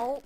out.